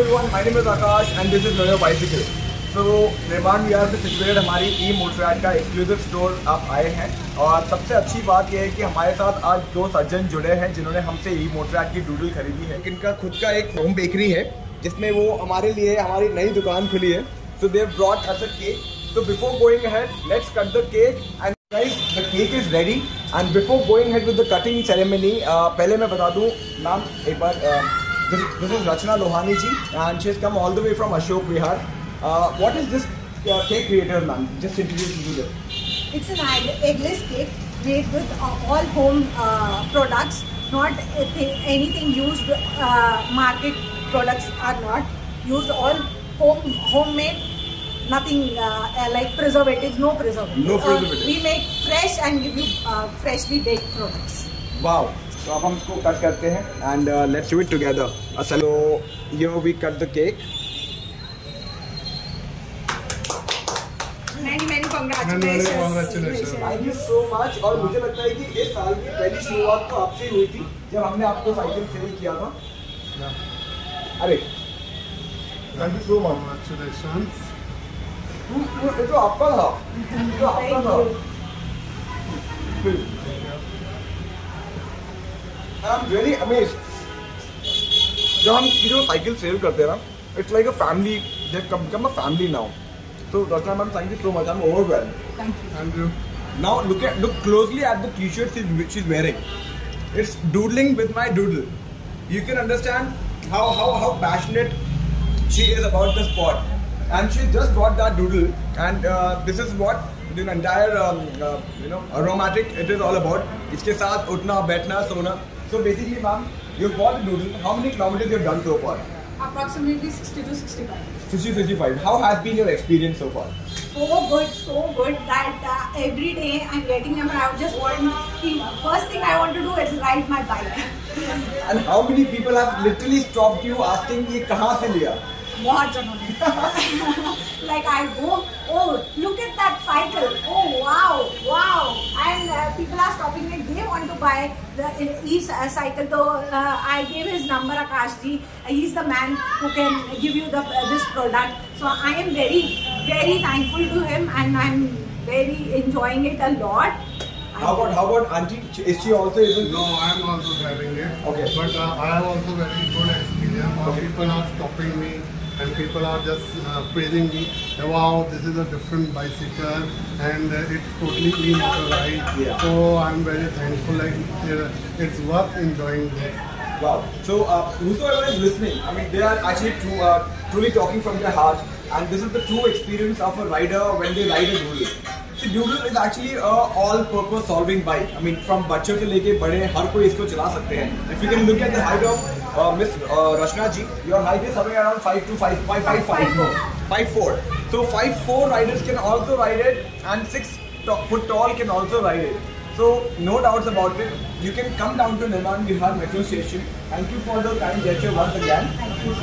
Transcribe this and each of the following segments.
everyone, my name is Akash and this is Noyo Bicycle. So निर्माण विहार से situated हमारी ई मोटरैड का एक्सक्लूसिव स्टोर आप आए हैं और सबसे अच्छी बात यह है कि हमारे साथ आज दो सज्जन जुड़े हैं जिन्होंने हमसे ई मोटरैड की डूडल खरीदी है। इनका खुद का एक होम बेकरी है जिसमें वो हमारे लिए हमारी नई दुकान खुली है। So they brought us a cake so before going ahead let's cut the cake and guys the cake is ready and before going ahead with the cutting ceremony पहले मैं बता दूँ नाम एक बार this, this is Rachna Lohani ji and she has come all the way from Ashok Vihar. Uh, what is this uh, cake creator, ma'am? Just introduce me to it. It's an eggless cake made with uh, all home uh, products, not anything, used. Uh, market products are not used. All home homemade. Nothing uh, uh, like preservatives. No preservatives. No Uh, we make fresh and give you uh, freshly baked products. Wow. सो अब हम इसको cut करते हैं and let's wait together असल you we cut the cake thank you so much और मुझे लगता है कि इस साल की पहली शुरुआत तो आपसे हुई थी जब हमने आपको साइकिल सेल किया था। अरे। थैंक यू सो मच आपका था। तो आई एम रियली अमेज्ड जब हम किसी को साइकिल सेल करते हैं ना it's like a family they become a family now तो Rachna ma'am thank you so much I am overwhelm Thank you. Thank you. Now look at look closely at the t-shirt she's, which she's wearing. It's doodling with my doodle. You can understand how how how passionate she is about the sport, and she just got that doodle, and uh, this is what the entire um, uh, you know aromatic it is all about. इसके साथ उठना बैठना सोना. So basically, ma'am, you bought a doodle. How many kilometers you've done so far? Approximately 60 to 65. 60, 65. How has been your experience so far? so good, so good that uh, every day I'm getting them. I just want the first thing I want to do is ride my bike. And how many people have literally stopped you asking ये कहाँ से लिया? बहुत जनों ने like I go, oh look at that cycle, oh wow, wow, and uh, people are stopping me. To buy the e cycle. So uh, I gave his number Akash ji. He's the man who can give you the this product. So I am very very thankful to him, and I'm very enjoying it a lot. How about how about auntie? Is she also able? No, I am also driving it. Okay. But uh, I have also very good experience. Okay. People are stopping me and people are just uh, praising me. Wow, this is a different bicycle and uh, it's totally e-motorized. Yeah. So I'm very thankful. Like uh, it's worth enjoying this. Wow. So uh, whosoever is listening, I mean, they are actually true, uh, truly talking from their heart, and this is the true experience of a rider when they ride a doodle. Doodle is actually a all-purpose solving bike. I mean, from बच्चों से लेके बड़े हर कोई इसको चला सकते हैं. If you can look at the height of uh, Miss uh, Rachna ji, your height is somewhere around five to five, five, five, five, four, five four. So five four riders can also ride it, and six to- foot tall can also ride it. So no doubts about it. You can come down to Nirman Vihar metro station. Thank you for the kind gesture once again.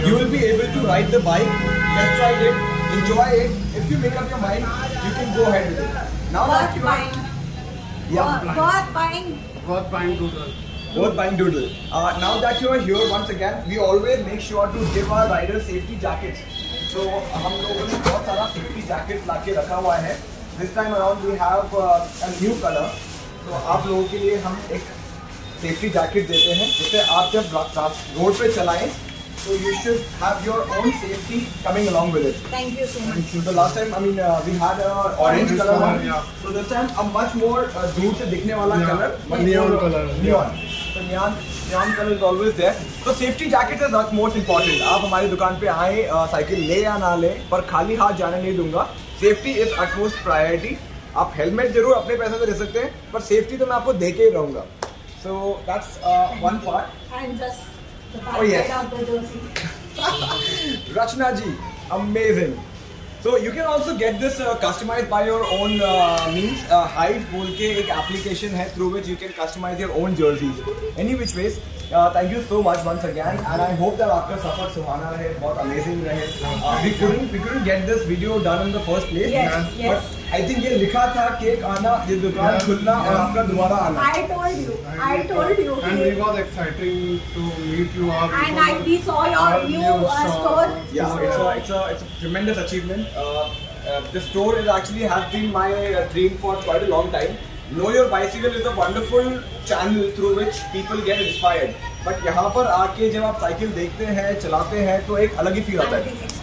You will be able to ride the bike, test ride it, enjoy it. If you make up your mind, you can go ahead with it. Now that Worth you are, buying, yeah, worth buying Worth buying doodle. both buying doodle. Uh, now that you are here once again, we always make sure to give our riders safety jackets. So हम लोगों ने बहुत सारा safety jackets लाके रखा हुआ है. This time around we have uh, a new color. तो आप लोगों के लिए हम एक सेफ्टी जैकेट देते हैं जिससे आप जब रोड पे चलाएँ तो you should have your own safety coming along with it. Thank you so much. So the last time, I mean, uh, we had a orange Orange color one. yeah. So this time a much more uh, दूर से दिखने वाला Yeah, color, but neon more, uh, color, Neon. So neon, neon color is always there. So safety jacket is not most important. आप हमारी दुकान पे आए cycle ले या ना ले पर खाली हाथ जाने नहीं दूँगा सेफ्टी इज़ अटमोस्ट प्रायोरिटी आप हेलमेट ज़रूर अपने पैसे से ले सकते हैं पर सेफ्टी तो मैं आपको दे के ही रहूँगा so that's one part And just the Oh, yes. Rachna ji, amazing. So you can also get this uh, customized by your own uh, means. Uh, Hive बोल के एक application है through which you can customize your own jerseys. Any which ways. Uh, thank you so much once again, and I hope that आपका सफ़र सुहाना रहे, बहुत amazing रहे. Uh, we couldn't we couldn't get this video done in the first place, Yes, but yes. I think ये लिखा था cake आना ये दुकान yeah, खुलना yeah. और आपका दोबारा आना। I told you I told you and we was exciting to meet you all and I we saw your new store yeah it's a it's a it's a tremendous achievement the store is actually have been my dream for quite a long time no your bicycle is a wonderful channel through which people get inspired but यहाँ पर आके जब आप cycle देखते हैं चलाते हैं तो एक अलग ही फील आता है।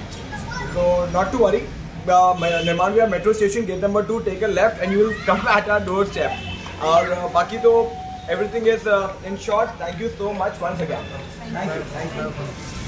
तो not to worry Nirman Vihar metro station gate number two take a left and you come at our door step और बाकी तो everything is in short thank you so much once again thank you thank you